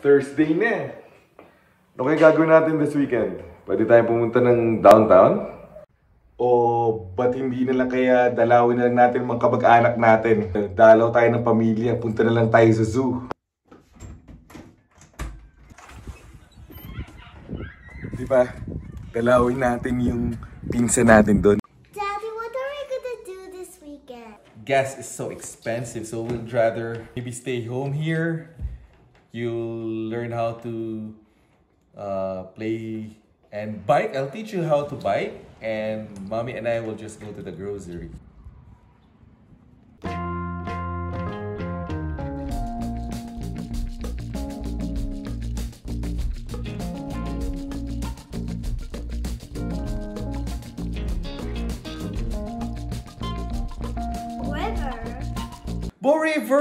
Thursday na eh. Ano kaya gagawin natin this weekend? Pwede tayong pumunta ng downtown? O ba't hindi na lang kaya dalawin na lang natin mga kabag-anak natin? Dalaw tayo ng pamilya, punta na lang tayo sa zoo. Di ba? Dalawin natin yung pinsa natin doon. Daddy, what are we gonna do this weekend? gas is so expensive, so we'd rather maybe stay home here. You'll learn how to uh, play and bike. I'll teach you how to bike, and mommy and I will just go to the grocery.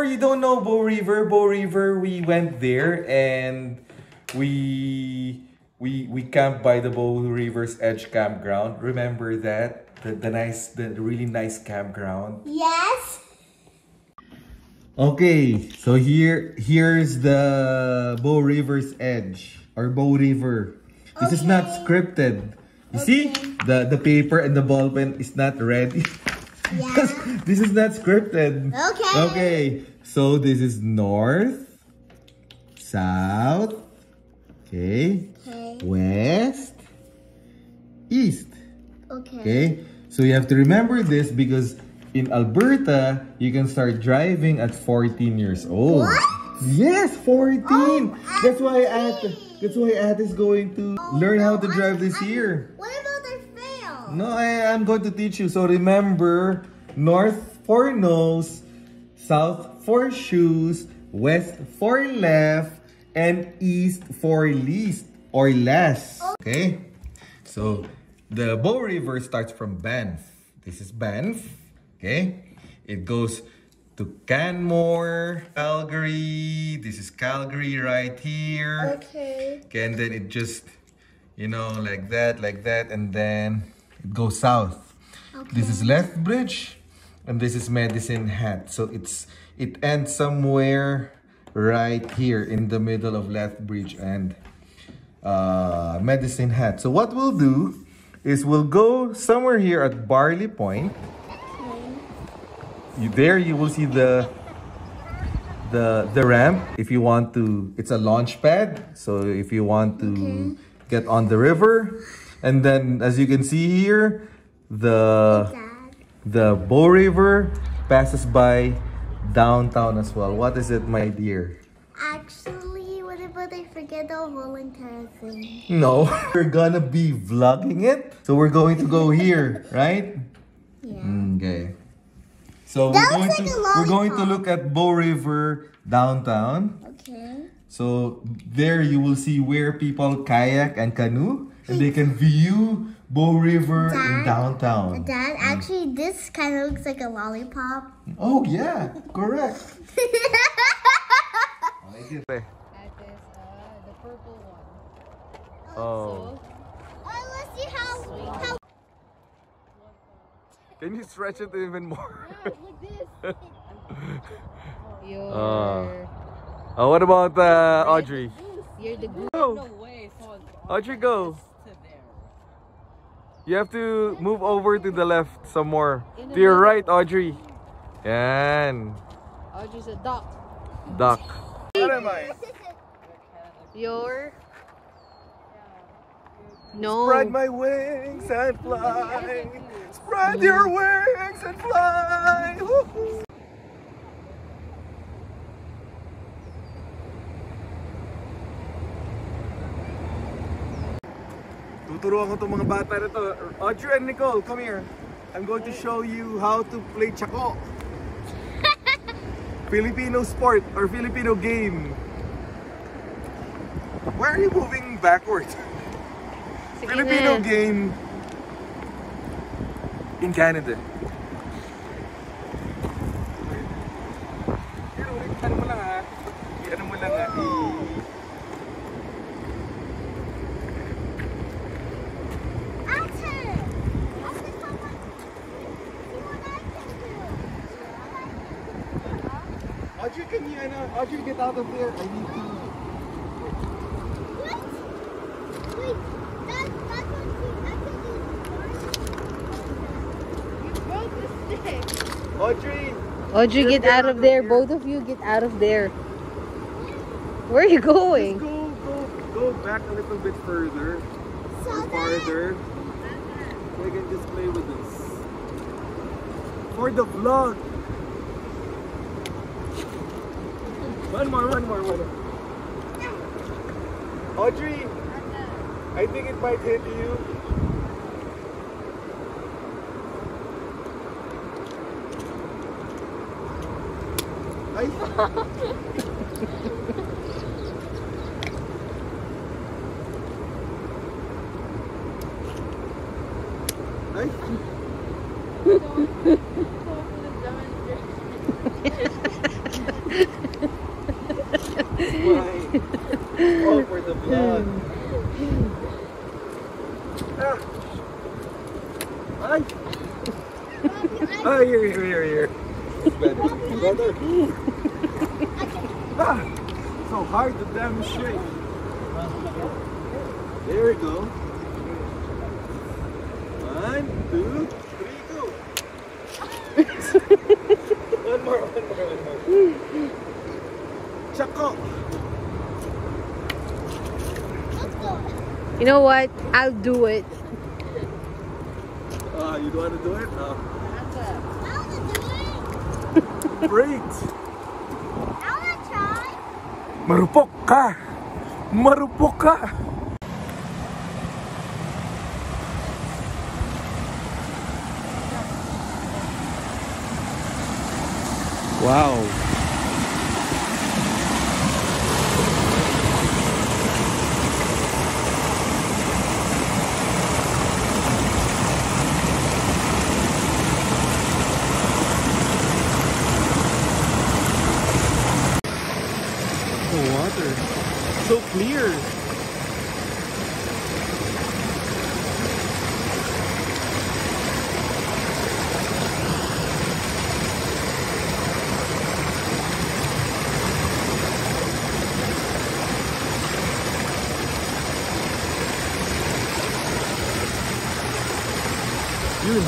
You don't know Bow River. Bow River, we went there and we we we camped by the Bow River's Edge campground. Remember that? The, the nice, the really nice campground. Yes. Okay, so here here's the Bow River's Edge or Bow River. This is not scripted. You see, the the paper and the ball pen is not ready. Yeah. this is not scripted. Okay. Okay, so this is north, south, okay, Okay. west, east. Okay. Okay, so you have to remember this because in Alberta, you can start driving at 14 years old. What? Yes, 14. Oh, that's why I At that's why At is going to oh, learn how to drive this I- I- year. What about I fail? No, I am going to teach you. So remember, north for nose, south for shoes, west for left, and east for least or less. Okay? So the Bow River starts from Banff. This is Banff. Okay? It goes to Canmore, Calgary. This is Calgary right here. Okay. Okay, and then it just, you know, like that, like that, and then it goes south. Okay. This is Lethbridge, and this is Medicine Hat. So it's it ends somewhere right here in the middle of Lethbridge and uh, Medicine Hat. So what we'll do is we'll go somewhere here at Barley Point. You, there you will see the the the ramp. If you want to it's a launch pad. So if you want to get on the river. And then as you can see here the the Bow River passes by downtown as well. What is it my dear? Actually, what about I forget the whole entire thing? no. We're gonna be vlogging it. So we're going to go here right? Yeah. okay. So That we're going looks to we're going to look at Bow River downtown. Okay. So there you will see where people kayak and canoe and they can view Bow River in downtown. Dad, actually, this kind of looks like a lollipop. Oh yeah, correct. That is uh, the purple one. Oh. Oh, let's see how how Can you stretch it even more? Yeah, like this. You're, Ah. Oh, what about uh, Audrey? you're the good. Go. No way, Audrey, go. To there. You have to move over to the left some more. In To your middle. right, Audrey. Yan. Audrey's a duck. Duck. What am I? You're. No. Spread my wings and fly. Spread your wings and fly. Tuturuan ko itong mga bata na to. Audrey and Nicole, come here. I'm going to show you how to play tsato. Filipino sport or Filipino game. Why are you moving backwards? Filipino game in Canada. Audrey, can you, Audrey, get out of there. I need to... Audrey! Audrey, get, get out, out of there. Both of you, get out of there. Where are you going? Just go, go, go back a little bit further. So farther. We can just play with this. For the vlog. One more, one more, one more. Audrey! I think it might hit you. Ay! Oh, for the vlog. Ah! Ay! Oh, here, here, here, here. Ah! So hard to demonstrate. There we go. One, two, three, go. one more, one more, one more. Tsato. You know what? I'll do it. Ah, you don't want to do it? Ah, I wanna do it. great. I wanna try. Marupok ka! Marupok ka! Wow! The water so clear. Yun.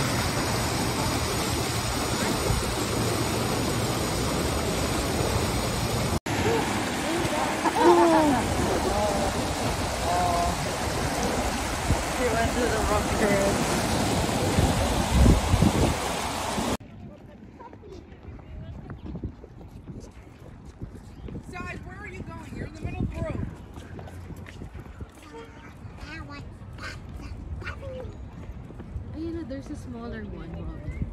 Guys, where are you going? You're in the middle of the road. I want Ayun, there's a smaller one, Robin.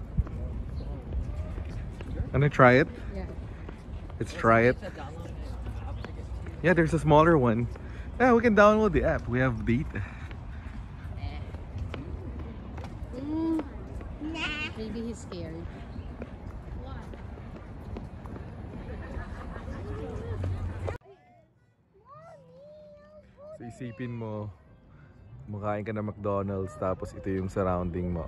Wanna try it? Yeah. Let's try it. Yeah, there's a smaller one. Yeah, we can download the app. We have Beat. Mm, Nah. maybe he's scared. So isipin mo, kumakain ka ng McDonald's tapos ito yung surrounding mo.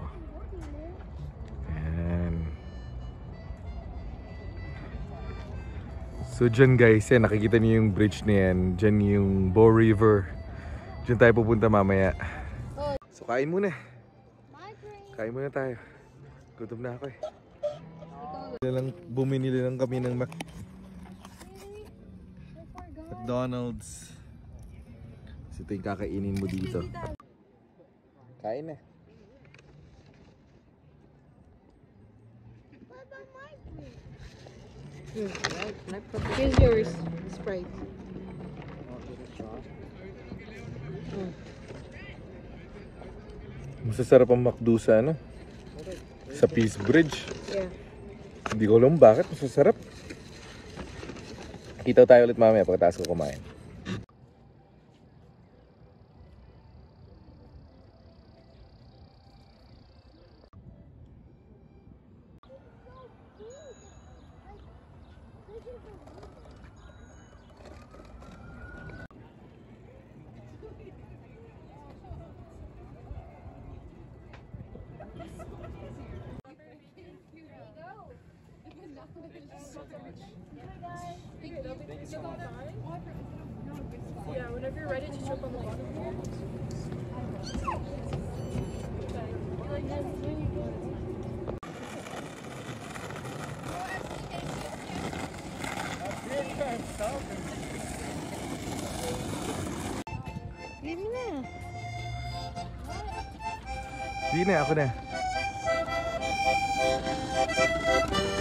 So dyan guys, yan, nakikita niyo yung bridge na yan. Dyan yung Bow River. Dyan tayo pupunta mamaya. So kain muna. Kain muna tayo. Gutom na ako eh. Lang, bumili lang kami ng Mac McDonald's. Ito yung kakainin mo dito. Kain na. Here's yours, Sprite. Masasarap ang McDo sa ano? Sa Peace Bridge. Yeah. Hindi ko alam bakit masasarap. Kita tayo ulit mamaya pagkatapos ko kumain. Di na, ako na.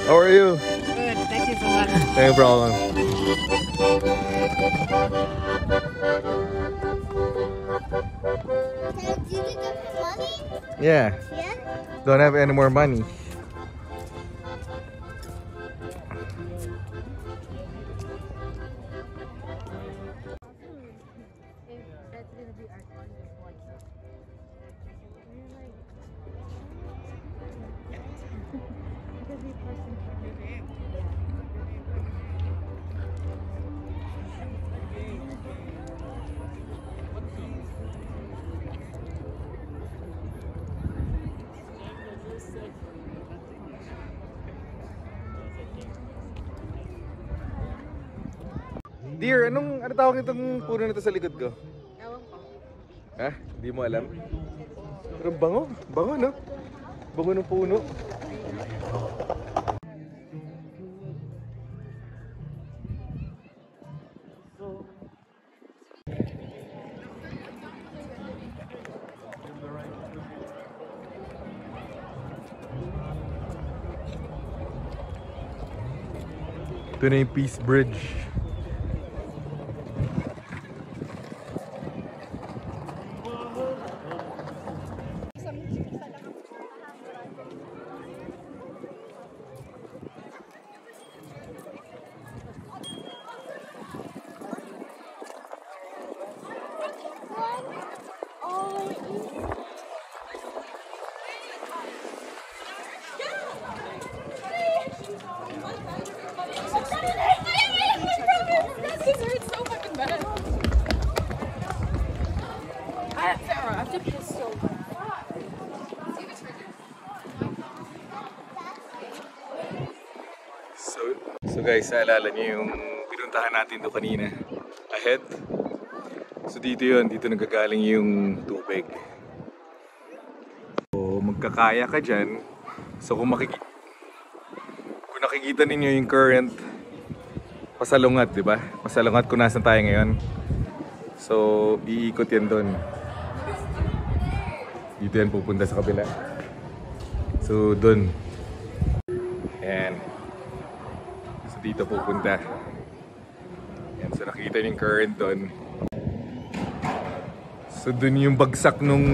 How are you? Good. Thank you so much. No problem. Did you get the money? Yeah, Yeah? don't have any more money. Dear, anong ano tawag itong puno na to sa likod ko? Ewan ko. Ha? Hindi mo alam? Pero bango, bango no? Bango ng puno. Yung Peace Bridge. Guys, naalala niyo yung pinuntahan natin do kanina. Ahead. So dito yun, dito nagagaling yung tubig. So magkakaya ka dyan. So kung makiki kung nakikita ninyo yung current pasalungat, di ba? Pasalungat kung nasan tayo ngayon. So, iikot yan doon. Dito yan pupunta sa kabila. So, doon. Ayan. So dito pupunta. Yan, so nakita yung current doon. So doon yung bagsak nung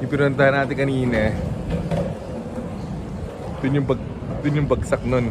yung pinuntahan natin kanina. Doon yung bag doon yung bagsak nun.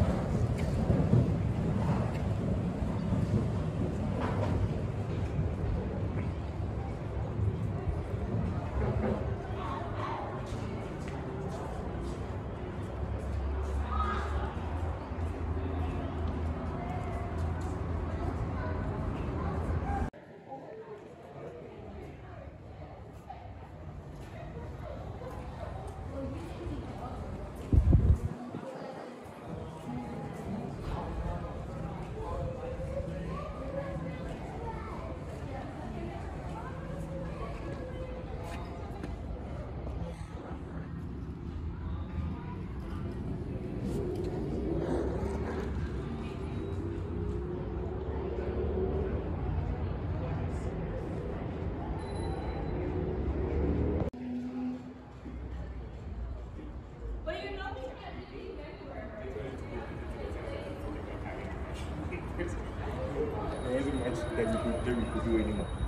There wasn't much that you could do, you could do anymore.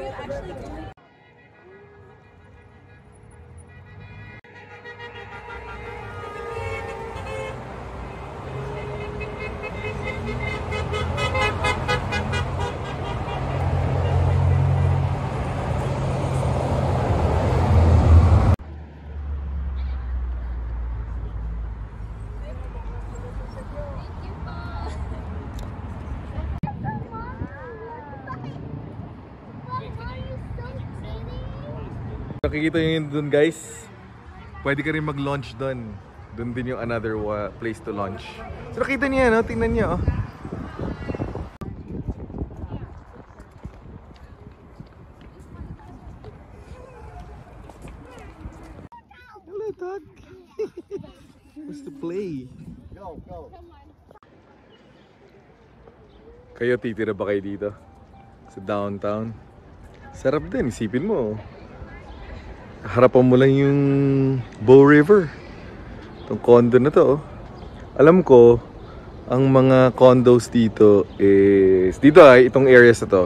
you actually going Nakikita nyo yun dun guys. Pwede ka rin mag-launch doon. Doon din yung another place to launch. So nakita niya, no? Tingnan niyo, oh. Hello, Doug. What's the play? Kayo, titira ba kayo dito? Sa downtown? Sarap din, isipin mo. Harapan mo lang yung Bow River. Itong condo na to. oh. Alam ko, ang mga condos dito is... Dito ay, itong areas na to.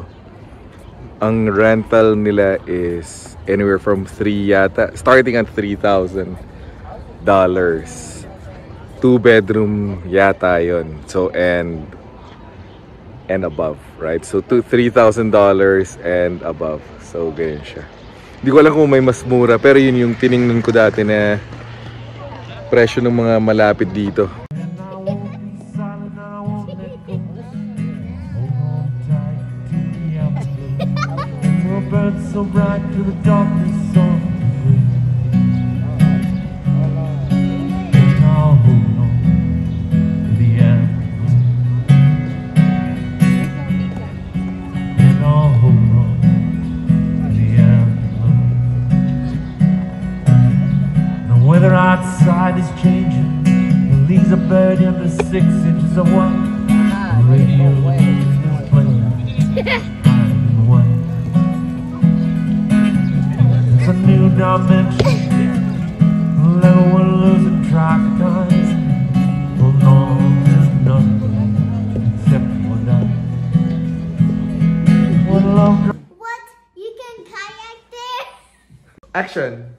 Ang rental nila is anywhere from 3 yata. Starting at $3,000 dollars. Two bedroom yata yon. So, and and above, right? So, to $3,000 and above. So, ganyan siya. Hindi ko alam kung may mas mura, pero yun yung tiningnan ko dati na presyo ng mga malapit dito. And I won't be silent, weather outside is changing. The leaves are buried under six inches of white. The radio is playing. Hiding away. It's a new dimension. A level we're losing track of time. Well, no, there's nothing except for that. When love What? You can kayak there? Action!